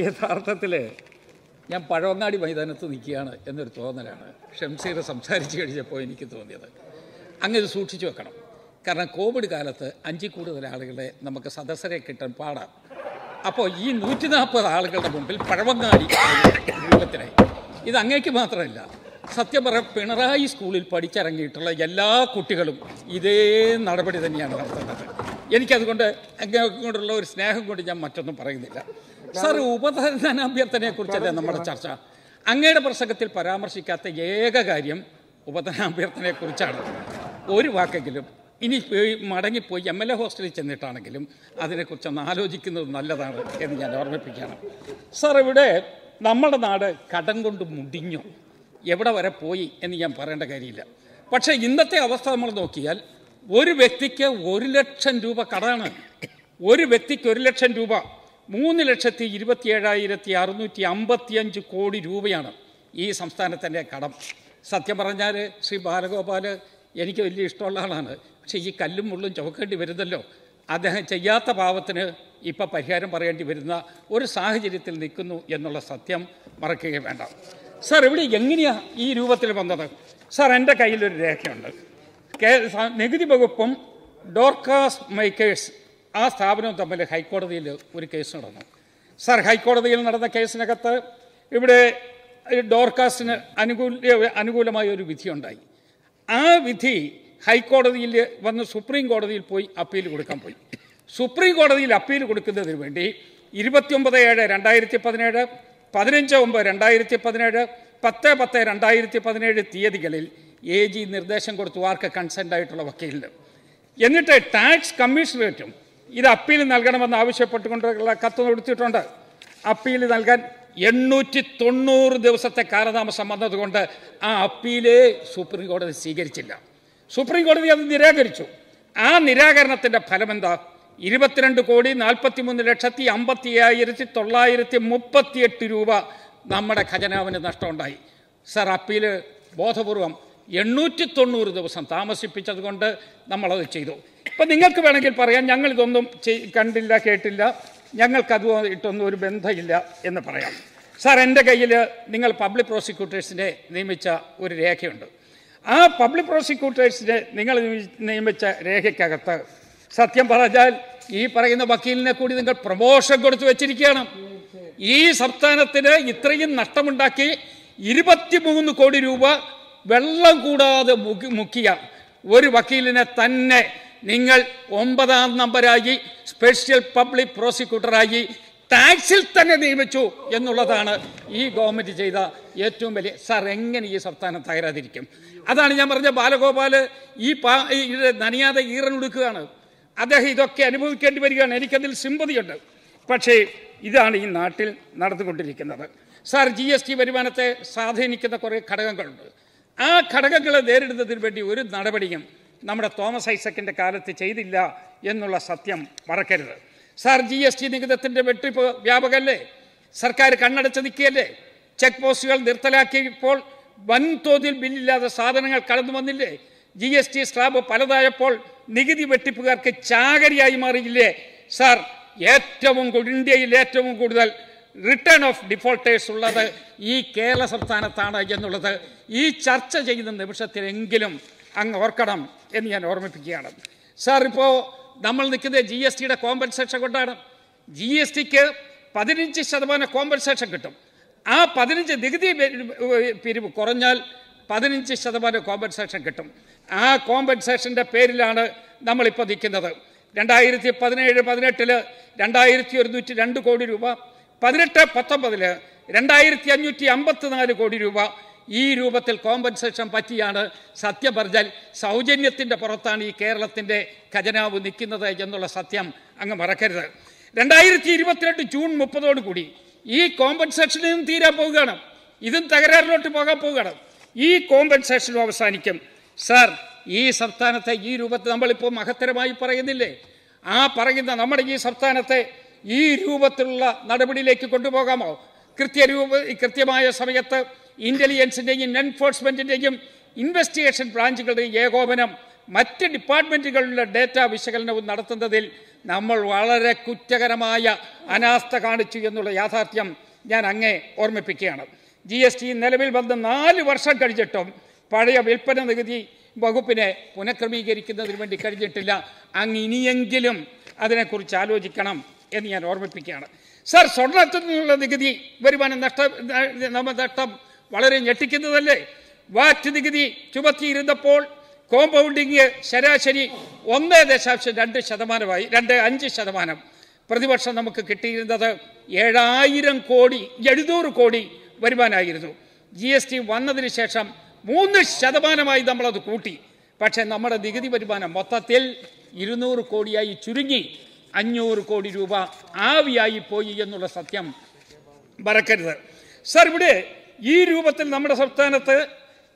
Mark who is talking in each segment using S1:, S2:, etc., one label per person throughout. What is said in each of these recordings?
S1: യഥാർത്ഥത്തിൽ ഞാൻ പഴവങ്ങാടി മൈതാനത്ത് നിൽക്കുകയാണ് എന്നൊരു തോന്നലാണ്. ഷംസീർ സംസാരിച്ച് കഴിഞ്ഞപ്പോൾ എനിക്ക് തോന്നിയത്. അങ്ങനെ സൂക്ഷിച്ചു വെക്കണം. കാരണം കോവിഡ് കാലത്ത് അഞ്ചിൽ കൂടുതൽ ആളുകളെ നമുക്ക് സദസ്സരെ കിട്ടാൻ പാടാം. അപ്പോൾ ഈ നൂറ്റി നാൽപ്പത് ആളുകളുടെ മുമ്പിൽ പഴവങ്ങാടി രൂപത്തിനായി ഇത് അങ്ങേക്ക് മാത്രമല്ല സത്യം പറ പിണറായി സ്കൂളിൽ പഠിച്ചിറങ്ങിയിട്ടുള്ള എല്ലാ കുട്ടികളും ഇതേ നടപടി തന്നെയാണ് നടത്തുന്നത് എനിക്കതുകൊണ്ട് അങ്ങോട്ടുള്ള ഒരു സ്നേഹം കൊണ്ട് ഞാൻ മറ്റൊന്നും പറയുന്നില്ല. സാർ ഉപധനാഭ്യർത്ഥനയെ കുറിച്ചല്ലേ നമ്മുടെ ചർച്ച? അങ്ങയുടെ പ്രസംഗത്തിൽ പരാമർശിക്കാത്ത ഏക കാര്യം ഉപധനാഭ്യർത്ഥനയെ കുറിച്ചാണ് ഒരു വാക്കെങ്കിലും ഇനി പോയി മടങ്ങിപ്പോയി എം എൽ എ ഹോസ്റ്റലിൽ ചെന്നിട്ടാണെങ്കിലും അതിനെക്കുറിച്ചൊന്ന് ആലോചിക്കുന്നത് നല്ലതാണ് എന്ന് ഞാൻ ഓർമ്മിപ്പിക്കുകയാണ് സാർ ഇവിടെ നമ്മുടെ നാട് കടം കൊണ്ട് മുടിഞ്ഞു. എവിടെ വരെ പോയി എന്ന് ഞാൻ പറയേണ്ട കാര്യമില്ല. പക്ഷേ ഇന്നത്തെ അവസ്ഥ നമ്മൾ നോക്കിയാൽ ഒരു വ്യക്തിക്ക് ഒരു ലക്ഷം രൂപ കടമാണ്. ഒരു വ്യക്തിക്ക് ഒരു ലക്ഷം രൂപ മൂന്ന് ലക്ഷത്തി ഇരുപത്തി ഏഴായിരത്തി അറുന്നൂറ്റി അമ്പത്തിയഞ്ച് കോടി രൂപയാണ് ഈ സംസ്ഥാനത്തിന്റെ കടം. സത്യം പറഞ്ഞാൽ ശ്രീ ബാലഗോപാൽ എനിക്ക് വലിയ ഇഷ്ടമുള്ള ആളാണ്. പക്ഷേ ഈ കല്ലും മുള്ളും ചുവക്കേണ്ടി വരുന്നല്ലോ. അദ്ദേഹം ചെയ്യാത്ത പാവത്തിന് ഇപ്പം പരിഹാരം പറയേണ്ടി വരുന്ന ഒരു സാഹചര്യത്തിൽ നിൽക്കുന്നു എന്നുള്ള സത്യം മറക്കുകയും വേണ്ട. സാർ ഇവിടെ എങ്ങനെയാണ് ഈ രൂപത്തിൽ വന്നത്? സാർ എന്റെ കയ്യിലൊരു രേഖയുണ്ട്. നികുതി വകുപ്പും ഡോർക്കാസ് മേക്കേഴ്സ് ആ സ്ഥാപനവും തമ്മിൽ ഹൈക്കോടതിയിൽ ഒരു കേസ് നടന്നു. സാർ ഹൈക്കോടതിയിൽ നടന്ന കേസിനകത്ത് ഇവിടെ ഡോർകാസ്റ്റിന് അനുകൂല അനുകൂലമായ ഒരു വിധിയുണ്ടായി ആ വിധി ഹൈക്കോടതിയിൽ വന്ന് സുപ്രീം കോടതിയിൽ പോയി അപ്പീൽ കൊടുക്കാൻ പോയി. സുപ്രീം കോടതിയിൽ അപ്പീൽ കൊടുക്കുന്നതിന് വേണ്ടി ഇരുപത്തിയൊമ്പത് ഏഴ് രണ്ടായിരത്തി പതിനേഴ് പതിനഞ്ച് ഒമ്പത് രണ്ടായിരത്തി പതിനേഴ് പത്ത് പത്ത് രണ്ടായിരത്തി പതിനേഴ് തീയതികളിൽ എ ജി നിർദ്ദേശം കൊടുത്തു. ആർക്ക് കൺസെന്റ് ആയിട്ടുള്ള വക്കീലിന്. എന്നിട്ട് ടാക്സ് കമ്മീഷണറേറ്റും ഇത് അപ്പീൽ നൽകണമെന്ന് ആവശ്യപ്പെട്ടുകൊണ്ടുള്ള കത്ത് കൊടുത്തിട്ടുണ്ട് അപ്പീൽ നൽകാൻ എണ്ണൂറ്റി തൊണ്ണൂറ് ദിവസത്തെ കാലതാമസം വന്നതുകൊണ്ട് ആ അപ്പീലേ സുപ്രീം കോടതി സ്വീകരിച്ചില്ല. സുപ്രീം കോടതി അത് നിരാകരിച്ചു. ആ നിരാകരണത്തിന്റെ എന്താ ഇരുപത്തിരണ്ട് കോടി നാൽപ്പത്തിമൂന്ന് ലക്ഷത്തി അമ്പത്തി അയ്യായിരത്തി തൊള്ളായിരത്തി മുപ്പത്തിയെട്ട് രൂപ നമ്മുടെ ഖജനാവിന് നഷ്ടമുണ്ടായി. സർ അപ്പീൽ ബോധപൂർവം എണ്ണൂറ്റി തൊണ്ണൂറ് ദിവസം താമസിപ്പിച്ചത് കൊണ്ട് നമ്മളത് ചെയ്തു. ഇപ്പം നിങ്ങൾക്ക് വേണമെങ്കിൽ പറയാം ഞങ്ങളിതൊന്നും കണ്ടില്ല കേട്ടില്ല ഞങ്ങൾക്കതുമായിട്ടൊന്നും ഒരു ബന്ധമില്ല എന്ന് പറയാം. സാർ എന്റെ കയ്യിൽ നിങ്ങൾ പബ്ലിക് പ്രോസിക്യൂട്ടേഴ്സിനെ നിയമിച്ച ഒരു രേഖയുണ്ട്. ആ പബ്ലിക് പ്രോസിക്യൂട്ടേഴ്സിനെ നിങ്ങൾ നിയമിച്ച രേഖയ്ക്കകത്ത് സത്യം പറഞ്ഞാൽ ഈ പറയുന്ന വക്കീലിനെ കൂടി നിങ്ങൾ പ്രമോഷൻ കൊടുത്തു വെച്ചിരിക്കുകയാണ്. ഈ സംസ്ഥാനത്തിന് ഇത്രയും നഷ്ടമുണ്ടാക്കി ഇരുപത്തിമൂന്ന് കോടി രൂപ വെള്ളം കൂടാതെ മുക്കി മുക്കിയ ഒരു വക്കീലിനെ തന്നെ നിങ്ങൾ ഒമ്പതാം നമ്പരായി സ്പെഷ്യൽ പബ്ലിക് പ്രോസിക്യൂട്ടറായി ടാക്സിൽ തന്നെ നിയമിച്ചു എന്നുള്ളതാണ് ഈ ഗവൺമെന്റ് ചെയ്ത ഏറ്റവും വലിയ സാർ എങ്ങനെ ഈ സംസ്ഥാനം തകരാതിരിക്കും? അതാണ് ഞാൻ പറഞ്ഞ ബാലഗോപാൽ ഈ പാ നനയാതെ ഈറനൊടുക്കുകയാണ് അദ്ദേഹം ഇതൊക്കെ അനുഭവിക്കേണ്ടി വരികയാണ്. എനിക്കതിൽ സിമ്പതിയുണ്ട് പക്ഷേ ഇതാണ് ഈ നാട്ടിൽ നടന്നുകൊണ്ടിരിക്കുന്നത്. സാർ ജി എസ് ടി വരുമാനത്തെ സ്വാധീനിക്കുന്ന കുറേ ഘടകങ്ങളുണ്ട്. ആ ഘടകങ്ങളെ നേരിടുന്നതിന് വേണ്ടി ഒരു നടപടിയും നമ്മുടെ തോമസ് ഐസക്കിന്റെ കാലത്ത് ചെയ്തില്ല എന്നുള്ള സത്യം മറക്കരുത്. സാർ ജി എസ് ടി നികുതത്തിന്റെ വെട്ടിപ്പ് വ്യാപകല്ലേ? സർക്കാർ കണ്ണടച്ച് നിൽക്കുകയല്ലേ? ചെക്ക് പോസ്റ്റുകൾ നിർത്തലാക്കിയപ്പോൾ വൻതോതിൽ ബില്ലില്ലാതെ സാധനങ്ങൾ കടന്നു വന്നില്ലേ? ജി എസ് ടി സ്ലാബ് പലതായപ്പോൾ നികുതി വെട്ടിപ്പുകാർക്ക് ചാകരിയായി മാറിയില്ലേ? സാർ ഏറ്റവും ഇന്ത്യയിൽ ഏറ്റവും കൂടുതൽ റിട്ടേൺ ഓഫ് ഡിഫോൾട്ടേഴ്സ് ഉള്ളത് ഈ കേരള സംസ്ഥാനത്താണ് എന്നുള്ളത് ഈ ചർച്ച ചെയ്യുന്ന നിമിഷത്തിലെങ്കിലും അങ്ങ് ഓർക്കണം എന്ന് ഞാൻ ഓർമ്മിപ്പിക്കുകയാണ്. സാർ ഇപ്പോൾ നമ്മൾ നിൽക്കുന്നത് ജി എസ് ടിയുടെ കോമ്പൻസേഷൻ കൊണ്ടാണ്. ജി എസ് ടിക്ക് പതിനഞ്ച് ശതമാനം കോമ്പൻസേഷൻ കിട്ടും. ആ പതിനഞ്ച് നികുതി പിരിവ് കുറഞ്ഞാൽ പതിനഞ്ച് ശതമാനം കോമ്പൻസേഷൻ കിട്ടും. ആ കോമ്പൻസേഷന്റെ പേരിലാണ് നമ്മളിപ്പോൾ നിൽക്കുന്നത്. രണ്ടായിരത്തി പതിനേഴ് പതിനെട്ടിൽ രണ്ടായിരത്തി ഒരുന്നൂറ്റി രണ്ട് കോടി രൂപ പതിനെട്ട് പത്തൊമ്പതിൽ രണ്ടായിരത്തി അഞ്ഞൂറ്റി അമ്പത്തി നാല് കോടി രൂപ ഈ രൂപത്തിൽ കോമ്പൻസേഷൻ പറ്റിയാണ് സത്യം പറഞ്ഞാൽ സൗജന്യത്തിന്റെ പുറത്താണ് ഈ കേരളത്തിന്റെ ഖജനാവ് നിൽക്കുന്നത് എന്നുള്ള സത്യം അങ്ങ് മറക്കരുത്. രണ്ടായിരത്തി ഇരുപത്തിരണ്ട് ജൂൺ മുപ്പതോടുകൂടി ഈ കോമ്പൻസേഷനും തീരാൻ പോവുകയാണ്. ഇതും തകരാറിലോട്ട് പോകാൻ പോവുകയാണ്. ഈ കോമ്പൻസേഷനും അവസാനിക്കും. സാർ ഈ സംസ്ഥാനത്തെ ഈ രൂപത്തിൽ നമ്മളിപ്പോൾ മഹത്തരമായി പറയുന്നില്ലേ? ആ പറയുന്ന നമ്മുടെ ഈ സംസ്ഥാനത്തെ ഈ രൂപത്തിലുള്ള നടപടിയിലേക്ക് കൊണ്ടുപോകാമോ? കൃത്യരൂപ കൃത്യമായ സമയത്ത് ഇന്റലിജൻസിന്റെയും എൻഫോഴ്സ്മെന്റിന്റെയും ഇൻവെസ്റ്റിഗേഷൻ ബ്രാഞ്ചുകളുടെയും ഏകോപനം മറ്റ് ഡിപ്പാർട്ട്മെന്റുകളുടെ ഡേറ്റ വിശകലനവും നടത്തുന്നതിൽ നമ്മൾ വളരെ കുറ്റകരമായ അനാസ്ഥ കാണിച്ചു എന്നുള്ള യാഥാർത്ഥ്യം ഞാൻ അങ്ങേ ഓർമ്മിപ്പിക്കുകയാണ്. ജി എസ് ടി നിലവിൽ വന്ന് നാല് വർഷം കഴിഞ്ഞിട്ടും പഴയ വിൽപ്പന നികുതി വകുപ്പിനെ പുനഃക്രമീകരിക്കുന്നതിന് വേണ്ടി കഴിഞ്ഞിട്ടില്ല. അങ്ങ് ഇനിയെങ്കിലും അതിനെക്കുറിച്ച് ആലോചിക്കണം. എന്ന് ഞാൻ ഓർമ്മിപ്പിക്കുകയാണ്. സർ സ്വർണത്തിൽ നിന്നുള്ള നികുതി വരുമാനം നഷ്ടം നഷ്ടം വളരെ ഞെട്ടിക്കുന്നതല്ലേ? വാറ്റ് നികുതി ചുമത്തിയിരുന്നപ്പോൾ കോമ്പൗണ്ടിങ് ശരാശരി ഒന്ന് ദശാംശം രണ്ട് ശതമാനമായി രണ്ട് അഞ്ച് ശതമാനം. പ്രതിവർഷം നമുക്ക് കിട്ടിയിരുന്നത് ഏഴായിരം കോടി എഴുന്നൂറ് കോടി വരുമാനമായിരുന്നു ജി എസ് ടി വന്നതിന് ശേഷം മൂന്ന് ശതമാനമായി നമ്മളത് കൂട്ടി. പക്ഷേ നമ്മുടെ നികുതി വരുമാനം മൊത്തത്തിൽ ഇരുന്നൂറ് കോടിയായി ചുരുങ്ങി. അഞ്ഞൂറ് കോടി രൂപ ആവിയായി പോയി എന്നുള്ള സത്യം മറക്കരുത്. സർ ഇവിടെ ഈ രൂപത്തിൽ നമ്മുടെ സംസ്ഥാനത്ത്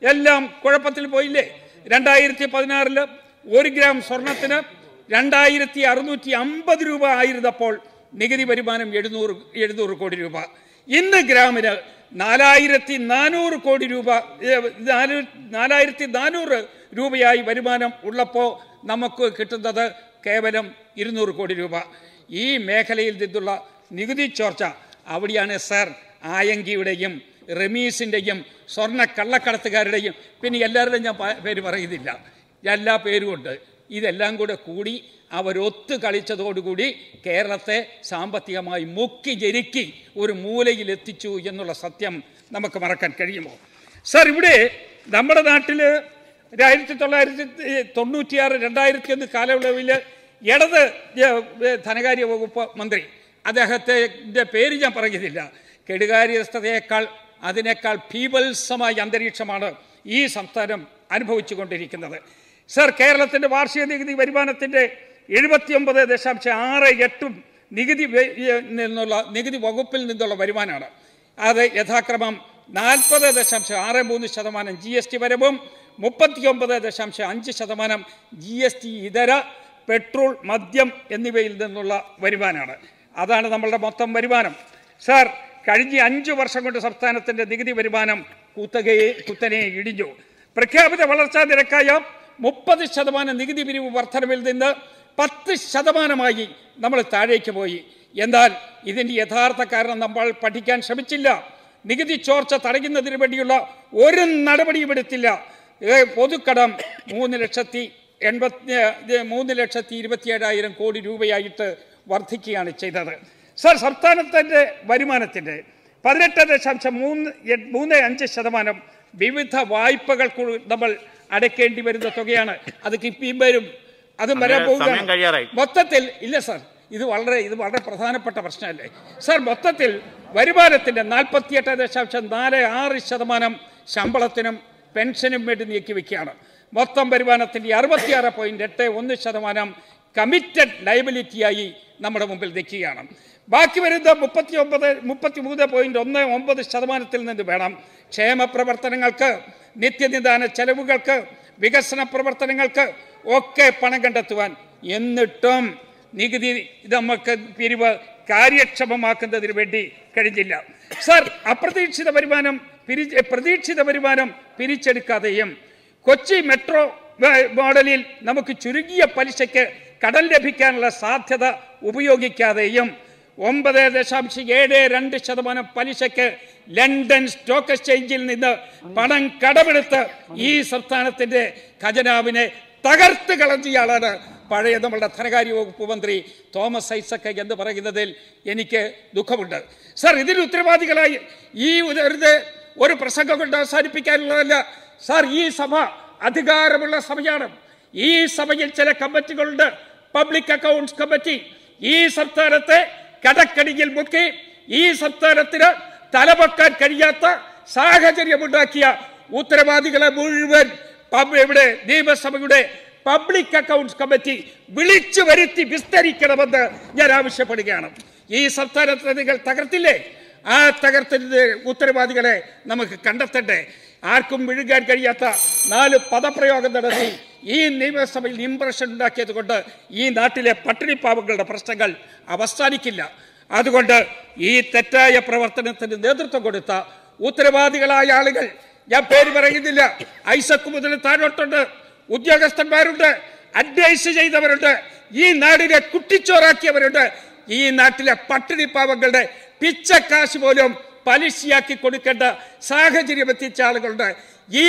S1: എല്ലാം കുഴപ്പത്തിൽ പോയില്ലേ? രണ്ടായിരത്തി പതിനാറിൽ ഒരു ഗ്രാം സ്വർണത്തിന് രണ്ടായിരത്തി അറുന്നൂറ്റി അമ്പത് രൂപ ആയിരുന്നപ്പോൾ നികുതി വരുമാനം എഴുന്നൂറ് എഴുന്നൂറ് കോടി രൂപ. ഇന്ന് ഗ്രാമിന് നാലായിരത്തി നാനൂറ് കോടി രൂപ നാലായിരത്തി നാനൂറ് രൂപയായി വരുമാനം ഉള്ളപ്പോൾ നമുക്ക് കിട്ടുന്നത് കേവലം ഇരുന്നൂറ് കോടി രൂപ. ഈ മേഖലയിൽ നിന്നുള്ള നികുതി ചോർച്ച അവിടെയാണ് സർ ആയങ്കിയുടെയും റമീസിന്റെയും സ്വർണ കള്ളക്കടത്തുകാരുടെയും പിന്നെ എല്ലാവരുടെയും ഞാൻ പേര് പറയുന്നില്ല. എല്ലാ പേരും ഉണ്ട്. ഇതെല്ലാം കൂടെ കൂടി അവരൊത്തു കളിച്ചതോടുകൂടി കേരളത്തെ സാമ്പത്തികമായി മുക്കി ജരുക്കി ഒരു മൂലയിൽ എത്തിച്ചു എന്നുള്ള സത്യം നമുക്ക് മറക്കാൻ കഴിയുമോ? സർ ഇവിടെ നമ്മുടെ നാട്ടിൽ ആയിരത്തി തൊള്ളായിരത്തി തൊണ്ണൂറ്റിയാറ് രണ്ടായിരത്തി ഒന്ന് കാലയളവിൽ ഇടത് ധനകാര്യ വകുപ്പ് മന്ത്രി. അദ്ദേഹത്തിന്റെ പേര് ഞാൻ പറയുന്നില്ല. കെടുകാര്യസ്ഥതയേക്കാൾ അതിനേക്കാൾ ഭീപത്സമായ അന്തരീക്ഷമാണ് ഈ സംസ്ഥാനം അനുഭവിച്ചു കൊണ്ടിരിക്കുന്നത് സർ കേരളത്തിന്റെ വാർഷിക നികുതി വരുമാനത്തിന്റെ എഴുപത്തിയൊമ്പത് ദശാംശം ആറ് എട്ടും നികുതി നിന്നുള്ള നികുതി വകുപ്പിൽ നിന്നുള്ള വരുമാനമാണ്. അത് യഥാക്രമം നാൽപ്പത് ദശാംശം ആറ് മൂന്ന് ശതമാനം ജി എസ് ടി വരവും മുപ്പത്തിയൊമ്പത് ദശാംശം അഞ്ച് ശതമാനം ജി എസ് ടി ഇതര പെട്രോൾ മദ്യം എന്നിവയിൽ നിന്നുള്ള വരുമാനമാണ് അതാണ് നമ്മളുടെ മൊത്തം വരുമാനം. സാർ കഴിഞ്ഞ അഞ്ച് വർഷം കൊണ്ട് സംസ്ഥാനത്തിന്റെ നികുതി വരുമാനം കുത്തകയെ കുത്തനെ ഇടിഞ്ഞു. പ്രഖ്യാപിത വളർച്ചാ നിരക്കായ മുപ്പത് ശതമാനം നികുതി പിരിവ് വർധനവിൽ നിന്ന് പത്ത് ശതമാനമായി നമ്മൾ താഴേക്ക് പോയി. എന്നാൽ ഇതിന്റെ യഥാർത്ഥ കാരണം നമ്മൾ പഠിക്കാൻ ശ്രമിച്ചില്ല. നികുതി ചോർച്ച തടയുന്നതിന് വേണ്ടിയുള്ള ഒരു നടപടിയും എടുത്തില്ല. പൊതുക്കടം മൂന്ന് ലക്ഷത്തി എൺപത്തി മൂന്ന് ലക്ഷത്തി ഇരുപത്തിയേഴായിരം കോടി രൂപയായിട്ട് വർദ്ധിക്കുകയാണ് ചെയ്തത്. സർ സംസ്ഥാനത്തിന്റെ വരുമാനത്തിന്റെ പതിനെട്ട് ദശാംശം മൂന്ന് മൂന്ന് അഞ്ച് ശതമാനം വിവിധ വായ്പകൾ നമ്മൾ അടയ്ക്കേണ്ടി വരുന്ന തുകയാണ്. അത് കിപ്പിയും വരും. അത് വരാൻ
S2: കഴിയാറായി.
S1: മൊത്തത്തിൽ ഇല്ല സർ ഇത് വളരെ ഇത് വളരെ പ്രധാനപ്പെട്ട പ്രശ്നമല്ലേ? സർ മൊത്തത്തിൽ വരുമാനത്തിന്റെ നാൽപ്പത്തിയെട്ട് ദശാംശം നാല് ആറ് ശതമാനം ശമ്പളത്തിനും പെൻഷനും വേണ്ടി നീക്കി വെക്കുകയാണ് മൊത്തം വരുമാനത്തിന്റെ അറുപത്തിയാറ് പോയിന്റ് എട്ട് ഒന്ന് ശതമാനം കമ്മിറ്റഡ് ലയബിലിറ്റിയായി നമ്മുടെ മുമ്പിൽ നിൽക്കുകയാണ്. ബാക്കി വരുന്ന മുപ്പത്തി ഒമ്പത് മുപ്പത്തി മൂന്ന് പോയിന്റ് ഒന്ന് ഒമ്പത് ശതമാനത്തിൽ നിന്ന് വേണം ക്ഷേമ പ്രവർത്തനങ്ങൾക്ക് നിത്യനിദാന ചെലവുകൾക്ക് വികസന പ്രവർത്തനങ്ങൾക്ക് ഒക്കെ പണം കണ്ടെത്തുവാൻ. എന്നിട്ടും നികുതി നമുക്ക് പിരിവ് കാര്യക്ഷമമാക്കുന്നതിന് വേണ്ടി കഴിഞ്ഞില്ല. സർ അപ്രതീക്ഷിത വരുമാനം പിരി പ്രതീക്ഷിത വരുമാനം പിരിച്ചെടുക്കാതെയും കൊച്ചി മെട്രോ മോഡലിൽ നമുക്ക് ചുരുങ്ങിയ പലിശയ്ക്ക് കടൽ ലഭിക്കാനുള്ള സാധ്യത ഉപയോഗിക്കാതെയും ഒമ്പത് ദശാംശം ഏഴ് രണ്ട് ശതമാനം പലിശയ്ക്ക് ലണ്ടൻ സ്റ്റോക്ക് എക്സ്ചേഞ്ചിൽ നിന്ന് പണം കടമെടുത്ത് ഈ സംസ്ഥാനത്തിന്റെ ഖജനാവിനെ തകർത്ത് കളഞ്ഞയാളാണ് പഴയ നമ്മളുടെ ധനകാര്യ വകുപ്പ് മന്ത്രി തോമസ് ഐസക്ക് എന്ന് പറയുന്നതിൽ എനിക്ക് ദുഃഖമുണ്ട്. സർ ഇതിന് ഉത്തരവാദികളായി ഈ ഒരു പ്രസംഗം കൊണ്ട് അവസാനിപ്പിക്കാനുള്ളതല്ല. സാർ ഈ സഭ അധികാരമുള്ള സഭയാണ്. ഈ സഭയിൽ ചില കമ്മിറ്റികളുണ്ട്. പബ്ലിക് അക്കൗണ്ട്സ് കമ്മിറ്റി ഈ സംസ്ഥാനത്തെ കടക്കടിയിൽ മുക്കി ഈ സംസ്ഥാനത്തിന് തലപൊക്കാൻ കഴിയാത്ത സാഹചര്യമുണ്ടാക്കിയ ഉത്തരവാദികളെ മുഴുവൻ ഇവിടെ നിയമസഭയുടെ പബ്ലിക് അക്കൗണ്ട്സ് കമ്മിറ്റി വിളിച്ചു വരുത്തി വിസ്തരിക്കണമെന്ന് ഞാൻ ആവശ്യപ്പെടുകയാണ്. ഈ സംസ്ഥാനത്തെ നിങ്ങൾ തകർത്തില്ലേ? ആ തകർത്തിന്റെ ഉത്തരവാദികളെ നമുക്ക് കണ്ടെത്തണ്ടേ? ആർക്കും വിഴുകാൻ കഴിയാത്ത നാല് പദപ്രയോഗം നടത്തി ഈ നിയമസഭയിൽ ഇംപ്രഷൻ ഉണ്ടാക്കിയത് കൊണ്ട് ഈ നാട്ടിലെ പട്ടിണിപ്പാവങ്ങളുടെ പ്രശ്നങ്ങൾ അവസാനിക്കില്ല. അതുകൊണ്ട് ഈ തെറ്റായ പ്രവർത്തനത്തിന് നേതൃത്വം കൊടുത്ത ഉത്തരവാദികളായ ആളുകൾ ഞാൻ പേര് പറയുന്നില്ല ഐസക് മുതൽ താഴോട്ടുണ്ട് ഉദ്യോഗസ്ഥന്മാരുണ്ട് അഡ്വൈസ് ചെയ്തവരുണ്ട് ഈ നാടിനെ കുട്ടിച്ചോറാക്കിയവരുണ്ട് ഈ നാട്ടിലെ പട്ടിണി പാവങ്ങളുടെ പിച്ചക്കാശ് പോലും പലിശയാക്കി കൊടുക്കേണ്ട സാഹചര്യം എത്തിച്ച ആളുകളുണ്ട് ഈ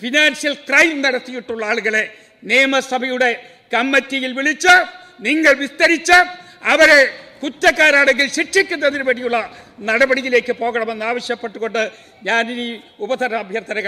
S1: ഫിനാൻഷ്യൽ ക്രൈം നടത്തിയിട്ടുള്ള ആളുകളെ നിയമസഭയുടെ കമ്മിറ്റിയിൽ വിളിച്ച് നിങ്ങൾ വിസ്തരിച്ച് അവരെ കുറ്റക്കാരാണെങ്കിൽ ശിക്ഷിക്കുന്നതിന് വേണ്ടിയുള്ള നടപടിയിലേക്ക് പോകണമെന്ന് ആവശ്യപ്പെട്ടുകൊണ്ട് ഞാനിനി ഉപതര അഭ്യർത്ഥനകൾ